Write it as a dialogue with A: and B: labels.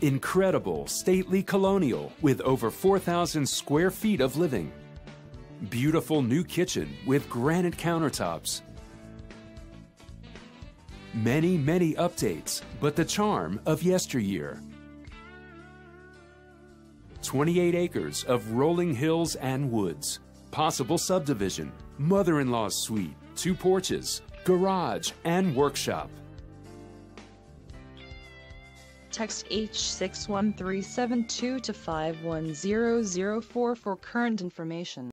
A: Incredible, stately colonial with over 4,000 square feet of living. Beautiful new kitchen with granite countertops. Many, many updates, but the charm of yesteryear. 28 acres of rolling hills and woods. Possible subdivision, mother-in-law's suite, two porches, garage, and workshop.
B: Text H61372 to 51004 for current information.